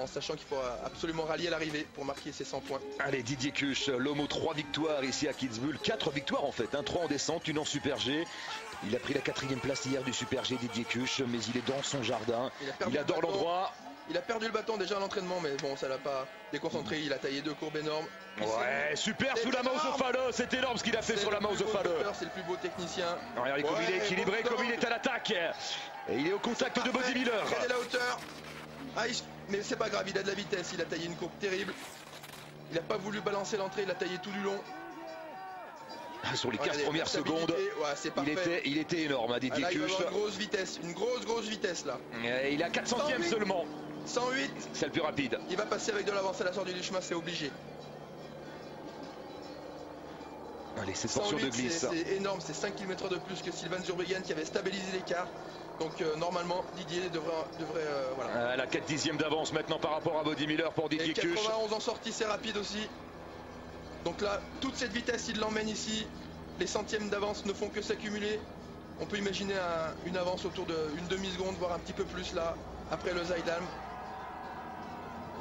en sachant qu'il faut absolument rallier l'arrivée pour marquer ses 100 points. Allez, Didier Cuche, l'homme aux 3 victoires ici à Kitzbühel. 4 victoires en fait, hein, 3 en descente, une en Super G. Il a pris la quatrième place hier du Super G, Didier Cuche, mais il est dans son jardin. Il, adore l'endroit. Il a perdu le bâton déjà à l'entraînement, mais bon, ça l'a pas déconcentré. Il a taillé deux courbes énormes. Ouais, super sous la main au C'est énorme ce qu'il a fait sur la main au C'est le plus beau technicien. Regardez comme il est équilibré, comme il est à l'attaque. Et il est au contact de Body Miller. Regardez la hauteur. Ah, mais c'est pas grave, il a de la vitesse. Il a taillé une courbe terrible. Il n'a pas voulu balancer l'entrée, il a taillé tout du long. Ah, sur les 15 premières secondes, il, était, il était énorme, hein, Didier ah, Il a une grosse vitesse, une grosse grosse vitesse là. il a 4 centièmes seulement. 108 C'est le plus rapide. Il va passer avec de l'avance à la sortie du chemin, c'est obligé. Allez, c'est portion de glisse. C'est énorme, c'est 5 km de plus que Sylvain Zurbriggen qui avait stabilisé l'écart. Donc euh, normalement, Didier devrait... devrait euh, voilà. Elle a 4 dixièmes d'avance maintenant par rapport à Body Miller pour Didier Kuch. 91 en sortie, c'est rapide aussi. Donc là, toute cette vitesse, il l'emmène ici. Les centièmes d'avance ne font que s'accumuler. On peut imaginer une avance autour d'une demi-seconde, voire un petit peu plus là, après le Zaydalm.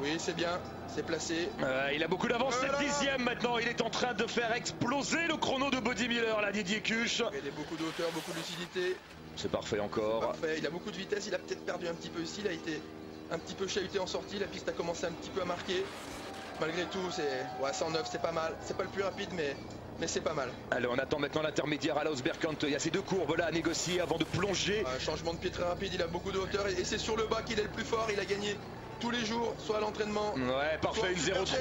Oui, c'est bien, c'est placé. Euh, il a beaucoup d'avance, cette dixième maintenant. Il est en train de faire exploser le chrono de Body Miller, là, Didier Cuche. Il a beaucoup de hauteur, beaucoup de lucidité. C'est parfait encore. Parfait, il a beaucoup de vitesse, il a peut-être perdu un petit peu ici. Il a été un petit peu chahuté en sortie. La piste a commencé un petit peu à marquer. Malgré tout, c'est ouais, 109, c'est pas mal. C'est pas le plus rapide, mais mais c'est pas mal. Allez, on attend maintenant l'intermédiaire à Lausbergkant. Il y a ces deux courbes là à négocier avant de plonger. Un changement de pied très rapide, il a beaucoup de hauteur et c'est sur le bas qu'il est le plus fort. Il a gagné tous les jours, soit à l'entraînement. Ouais, parfait, une 0-3.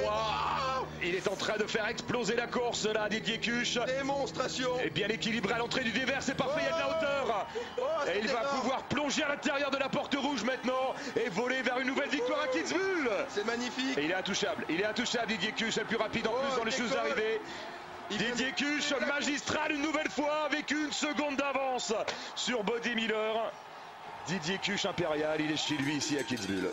Il est en train de faire exploser la course là, Didier Cuche. Démonstration. Et bien équilibré à l'entrée du dévers, c'est parfait, il y a de la hauteur. Oh, et il va pouvoir plonger à l'intérieur de la porte rouge maintenant et voler vers une nouvelle victoire à Kitzbühel. C'est magnifique. Et il est intouchable, il est intouchable Didier Cuche, le plus rapide en plus oh, dans les choses arrivées. Didier Cuche, magistral une nouvelle fois avec une seconde d'avance sur Body Miller. Didier Cuche impérial, il est chez lui ici à Kitzbühel.